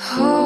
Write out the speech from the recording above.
Oh.